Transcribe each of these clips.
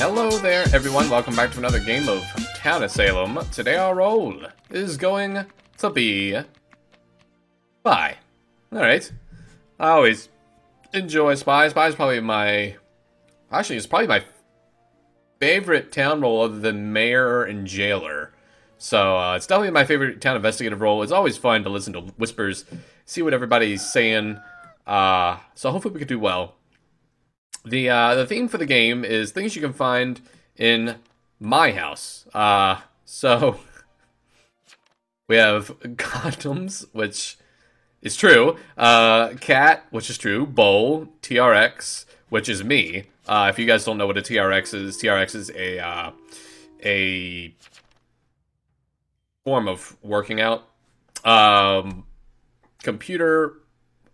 Hello there, everyone. Welcome back to another game of Town of Salem. Today our role is going to be Spy. Alright. I always enjoy Spy. Spy is probably my... Actually, it's probably my favorite town role other than Mayor and Jailer. So, uh, it's definitely my favorite town investigative role. It's always fun to listen to whispers, see what everybody's saying. Uh, so hopefully we can do well. The uh, the theme for the game is things you can find in my house. Uh, so we have condoms, which is true. Uh, cat, which is true. Bowl, TRX, which is me. Uh, if you guys don't know what a TRX is, TRX is a uh, a form of working out. Um, computer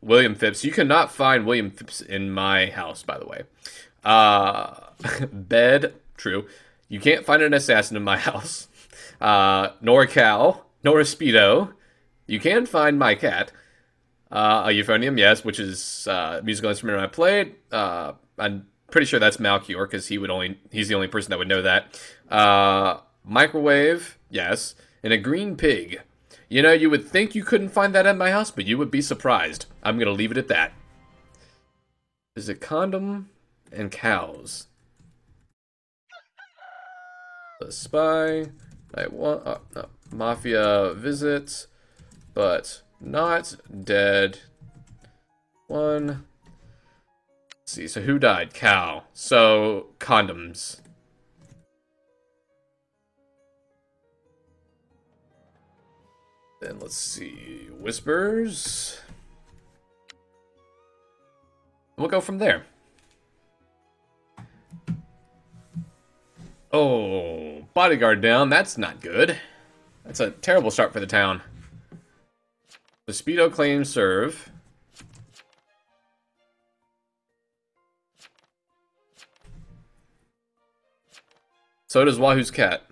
William Phipps. You cannot find William Phipps in my house, by the way. Uh, bed, true. You can't find an assassin in my house. Uh, nor a cow, nor a speedo. You can find my cat. Uh, a euphonium, yes, which is uh, musical instrument I played. Uh, I'm pretty sure that's Malchior because he would only he's the only person that would know that. Uh, microwave, yes, and a green pig. You know, you would think you couldn't find that at my house, but you would be surprised. I'm going to leave it at that. Is it condom and cows? The spy. I want uh, uh, mafia visit, but not dead. One. Let's see. So who died? Cow. So condoms. Then let's see. Whispers. We'll go from there. Oh, bodyguard down. That's not good. That's a terrible start for the town. The Speedo claims serve. So does Wahoo's cat.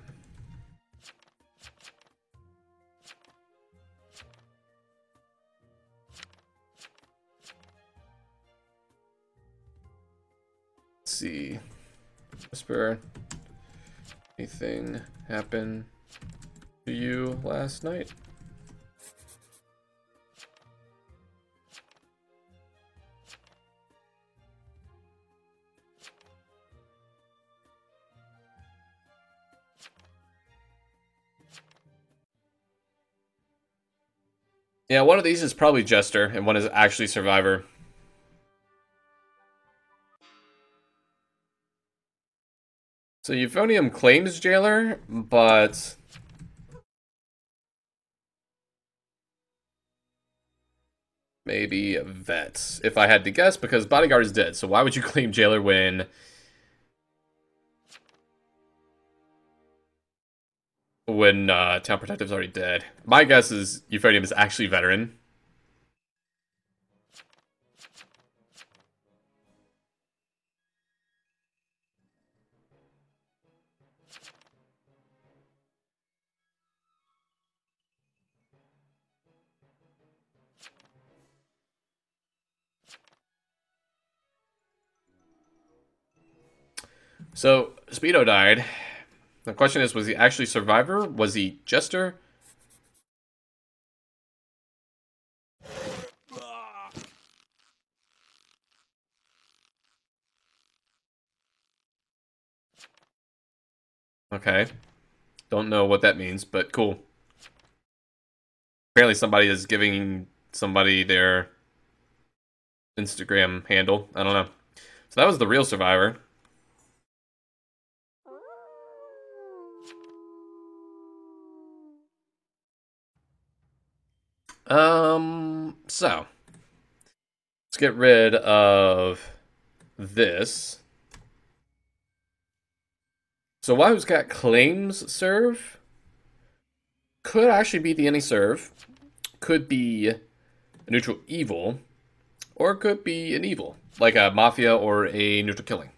See. Whisper. Anything happen to you last night? Yeah, one of these is probably Jester, and one is actually Survivor. So Euphonium claims Jailer, but... Maybe Vet, if I had to guess, because Bodyguard is dead. So why would you claim Jailer when... When uh, Town Protective's already dead? My guess is Euphonium is actually Veteran. So Speedo died. The question is, was he actually Survivor? Was he Jester? Okay. Don't know what that means, but cool. Apparently somebody is giving somebody their Instagram handle. I don't know. So that was the real Survivor. Um, so let's get rid of this. So Wahoo's got claims serve. Could actually be the any serve. Could be a neutral evil. Or could be an evil, like a mafia or a neutral killing.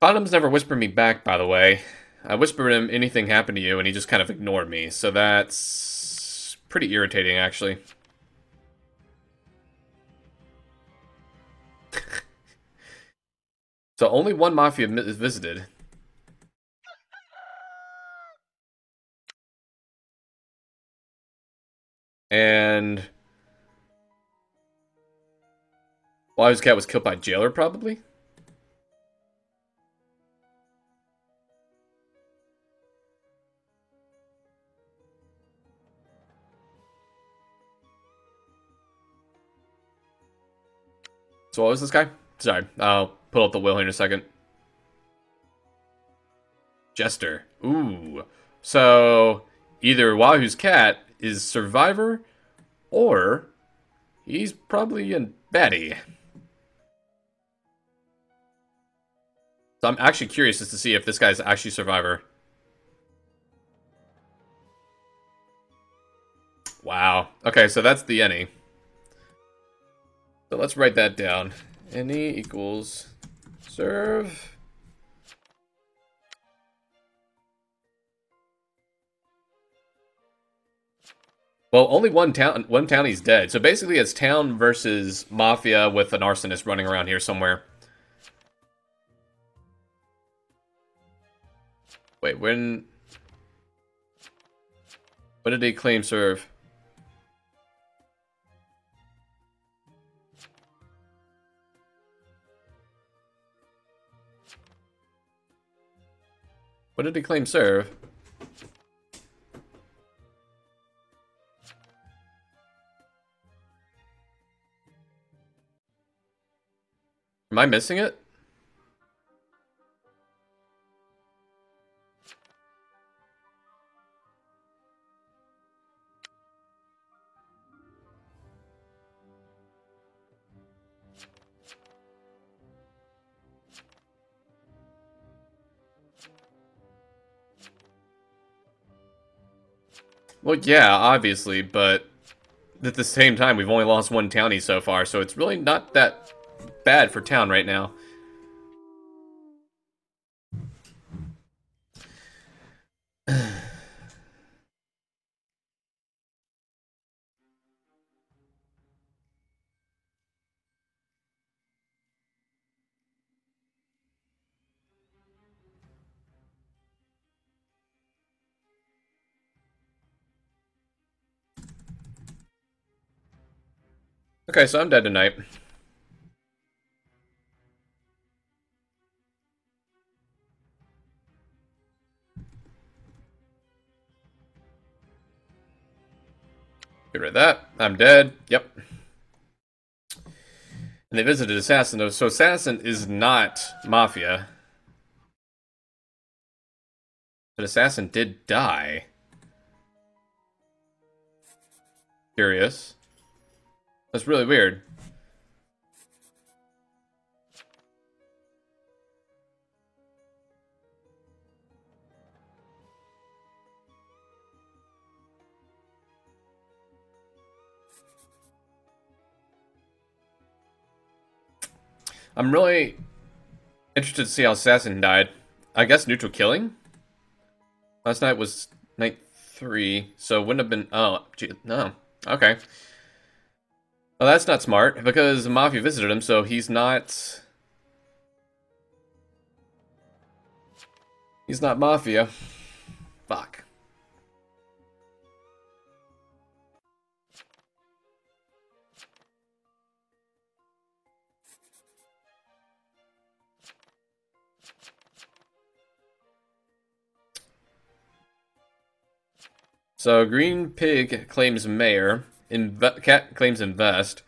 Bottoms never whispered me back, by the way. I whispered him anything happened to you, and he just kind of ignored me. So that's pretty irritating, actually. So only one Mafia is visited. And... Wise Cat was killed by Jailer, probably? So what was this guy? Sorry, I'll pull up the will here in a second. Jester. Ooh. So, either Wahoo's cat is Survivor, or he's probably a baddie. So I'm actually curious as to see if this guy's actually Survivor. Wow. Okay, so that's the any. So let's write that down. Any equals serve. Well, only one town one townie's dead. So basically it's town versus mafia with an arsonist running around here somewhere. Wait, when when did he claim serve? What did he claim serve? Am I missing it? Well, yeah, obviously, but at the same time, we've only lost one townie so far, so it's really not that bad for town right now. Okay, so I'm dead tonight. Get rid of that. I'm dead. Yep. And they visited Assassin. So Assassin is not Mafia. But Assassin did die. Curious. That's really weird. I'm really interested to see how Assassin died. I guess neutral killing? Last night was night three, so it wouldn't have been... Oh, gee, no. Okay. Well, that's not smart, because Mafia visited him, so he's not... He's not Mafia. Fuck. So, Green Pig claims mayor. Inve Cat claims invest.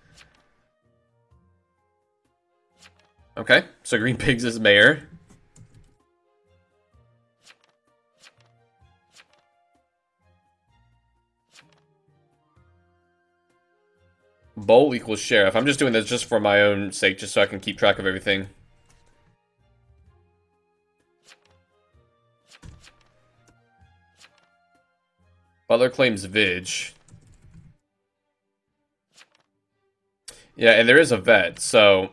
Okay, so Green Pigs is mayor. Bowl equals sheriff. I'm just doing this just for my own sake, just so I can keep track of everything. Butler claims Vidge. Yeah, and there is a vet, so...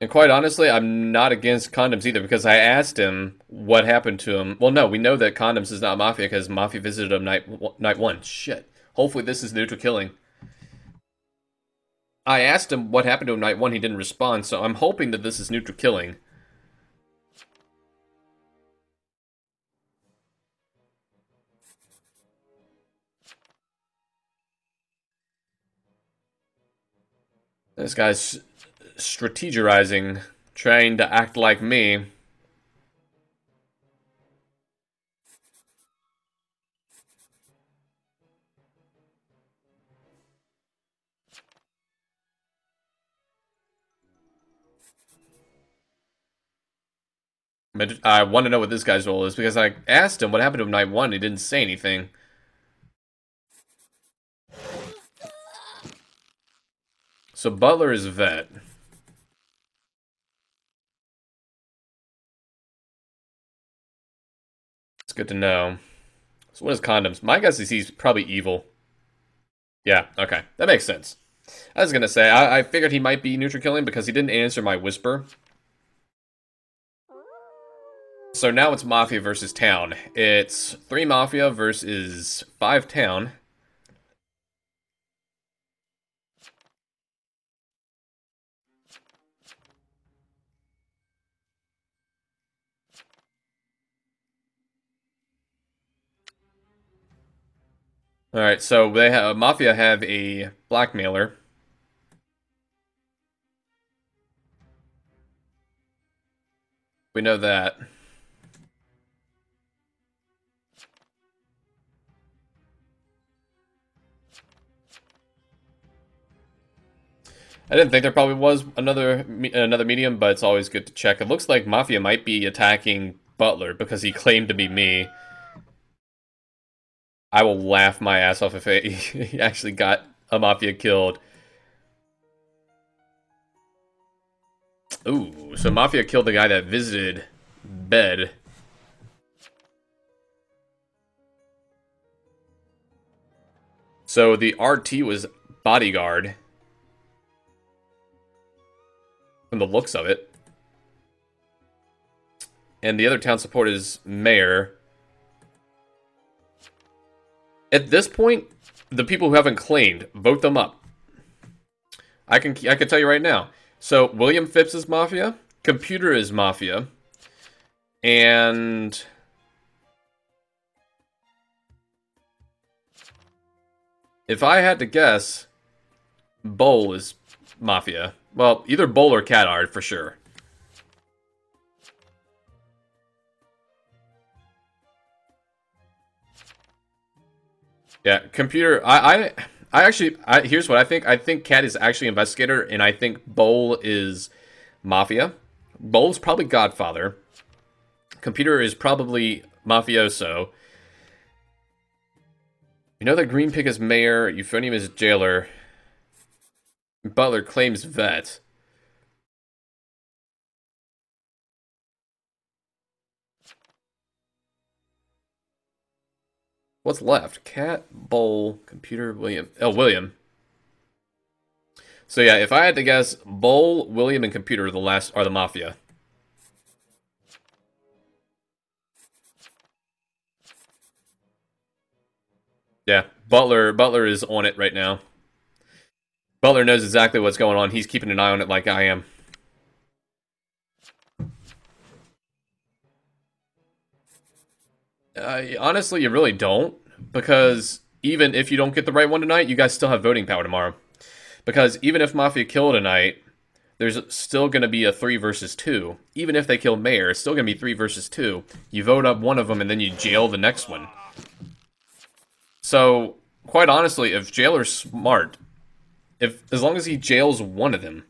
And quite honestly, I'm not against condoms either, because I asked him what happened to him. Well, no, we know that condoms is not Mafia, because Mafia visited him night, night one. Shit. Hopefully this is neutral killing. I asked him what happened to him night one, he didn't respond, so I'm hoping that this is neutral killing. This guy's strategizing, trying to act like me. I want to know what this guy's role is because I asked him what happened to him night one. He didn't say anything. So Butler is a vet. It's good to know. So what is condoms? My guess is he's probably evil. Yeah, okay. That makes sense. I was gonna say, I, I figured he might be neutral killing because he didn't answer my whisper. So now it's Mafia versus Town. It's 3 Mafia versus 5 Town. Alright, so they have uh, Mafia have a blackmailer. We know that. I didn't think there probably was another another medium, but it's always good to check. It looks like Mafia might be attacking Butler because he claimed to be me. I will laugh my ass off if he actually got a Mafia killed. Ooh, so Mafia killed the guy that visited Bed. So the RT was bodyguard from the looks of it. And the other town support is mayor. At this point, the people who haven't claimed, vote them up. I can I can tell you right now. So William Phipps is mafia, computer is mafia, and if I had to guess, Bowl is mafia. Well, either Bull or Catard for sure. Yeah, computer. I, I, I actually. I, here's what I think. I think Cat is actually investigator, and I think Bowl is mafia. Bowl's probably Godfather. Computer is probably mafioso. You know that Green Pig is mayor. Euphonium is jailer. Butler claims vet. What's left? Cat, Bowl, Computer, William. Oh, William. So yeah, if I had to guess, Bowl, William, and Computer are the last are the Mafia. Yeah, Butler Butler is on it right now. Butler knows exactly what's going on. He's keeping an eye on it like I am. Uh, honestly, you really don't. Because even if you don't get the right one tonight, you guys still have voting power tomorrow. Because even if Mafia kill tonight, there's still going to be a 3 versus 2. Even if they kill Mayor, it's still going to be 3 versus 2. You vote up one of them and then you jail the next one. So, quite honestly, if Jailer's smart, if as long as he jails one of them.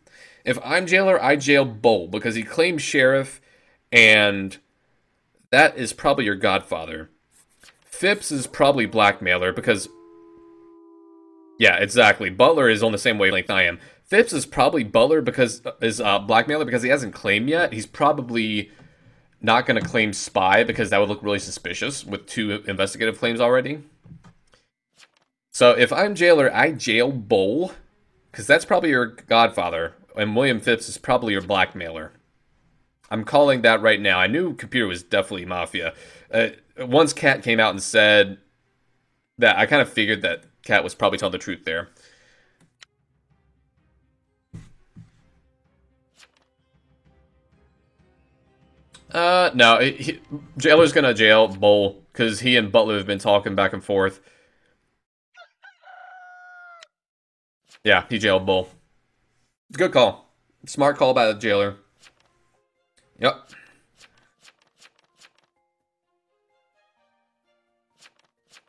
If I'm jailer, I jail Bull because he claims sheriff, and that is probably your godfather. Phipps is probably blackmailer because, yeah, exactly. Butler is on the same wavelength I am. Phipps is probably Butler because is uh, blackmailer because he hasn't claimed yet. He's probably not going to claim spy because that would look really suspicious with two investigative claims already. So if I'm jailer, I jail Bull because that's probably your godfather, and William Phipps is probably your blackmailer. I'm calling that right now. I knew Computer was definitely Mafia. Uh, once Cat came out and said that, I kind of figured that Cat was probably telling the truth there. Uh, no, he, Jailer's gonna jail Bowl because he and Butler have been talking back and forth. Yeah, he jailed Bull. Good call. Smart call by the jailer. Yep.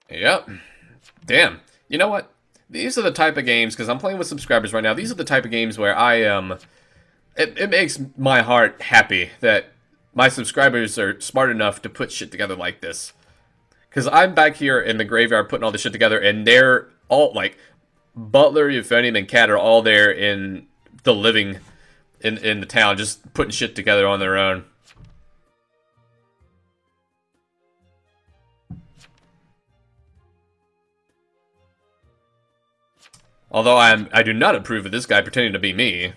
Yep. Damn. You know what? These are the type of games, because I'm playing with subscribers right now, these are the type of games where I am... Um, it, it makes my heart happy that my subscribers are smart enough to put shit together like this. Because I'm back here in the graveyard putting all this shit together, and they're all, like, Butler, Euphonium, and Cat are all there in the living in, in the town, just putting shit together on their own. Although I am, I do not approve of this guy pretending to be me.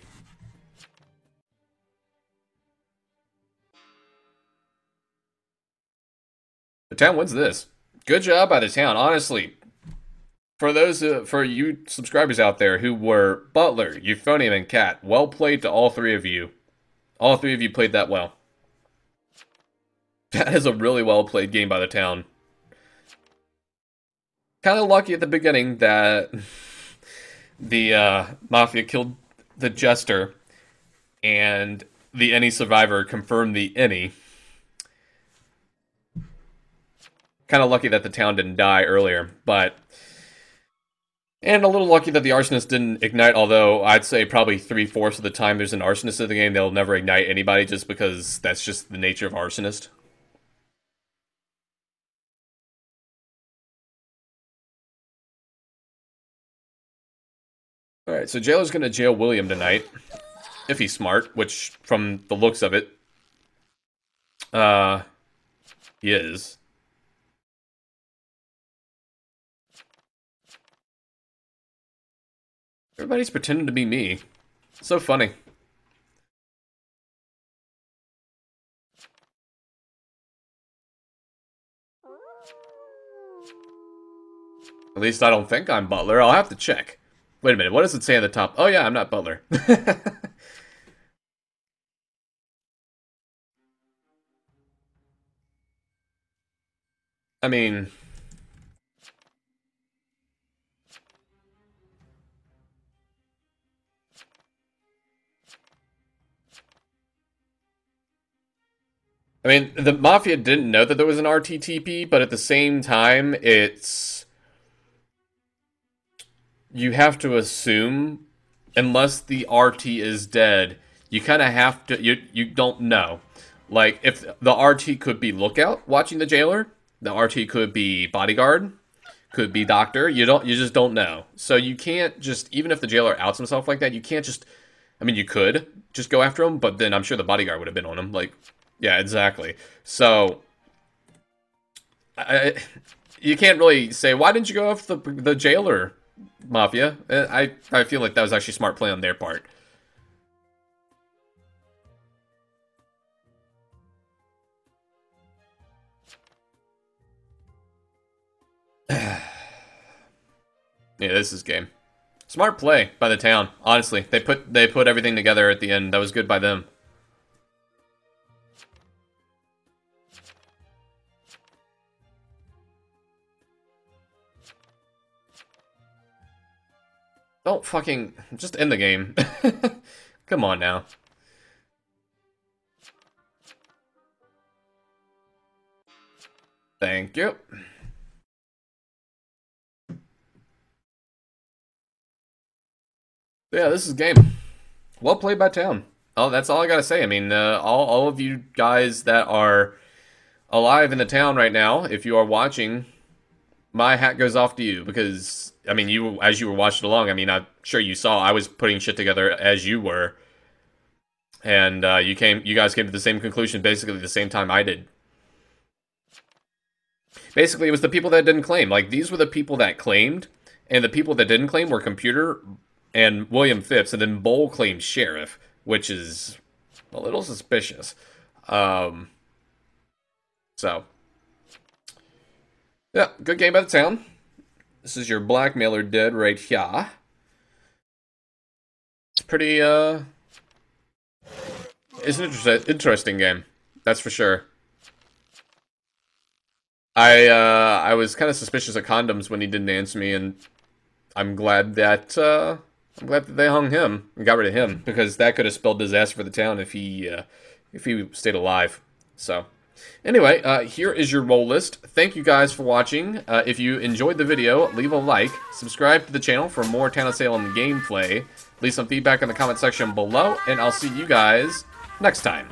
The town wins this. Good job by the town, honestly. For those, uh, for you subscribers out there who were Butler, Euphonium, and Cat, well played to all three of you. All three of you played that well. That is a really well played game by the town. Kind of lucky at the beginning that the uh, mafia killed the jester, and the any survivor confirmed the any. Kind of lucky that the town didn't die earlier, but. And a little lucky that the arsonist didn't ignite, although I'd say probably three fourths of the time there's an arsonist in the game, they'll never ignite anybody just because that's just the nature of arsonist. Alright, so Jailer's gonna jail William tonight. If he's smart, which, from the looks of it, uh, he is. Everybody's pretending to be me. So funny. At least I don't think I'm Butler. I'll have to check. Wait a minute, what does it say at the top? Oh yeah, I'm not Butler. I mean... I mean, the Mafia didn't know that there was an RTTP, but at the same time, it's you have to assume, unless the RT is dead, you kind of have to. You you don't know. Like if the RT could be lookout watching the jailer, the RT could be bodyguard, could be doctor. You don't. You just don't know. So you can't just even if the jailer outs himself like that, you can't just. I mean, you could just go after him, but then I'm sure the bodyguard would have been on him. Like, yeah, exactly. So, I, you can't really say why didn't you go after the the jailer Mafia. Uh, I, I feel like that was actually smart play on their part. yeah, this is game. Smart play by the town. Honestly, they put they put everything together at the end. That was good by them. Don't fucking... Just end the game. Come on now. Thank you. Yeah, this is game. Well played by Town. Oh, that's all I gotta say. I mean, uh, all, all of you guys that are alive in the town right now, if you are watching, my hat goes off to you because I mean, you as you were watching along. I mean, I'm sure you saw I was putting shit together as you were, and uh, you came. You guys came to the same conclusion basically the same time I did. Basically, it was the people that didn't claim. Like these were the people that claimed, and the people that didn't claim were computer and William Phipps, and then Bull claimed sheriff, which is a little suspicious. Um, so, yeah, good game by the town. This is your blackmailer dead right here. It's pretty, uh... It's an inter interesting game. That's for sure. I uh, I was kind of suspicious of condoms when he didn't answer me, and I'm glad that uh, I'm glad that they hung him and got rid of him because that could have spelled disaster for the town if he uh, if he stayed alive. So. Anyway, uh, here is your roll list. Thank you guys for watching. Uh, if you enjoyed the video, leave a like, subscribe to the channel for more Town of Salem gameplay, leave some feedback in the comment section below, and I'll see you guys next time.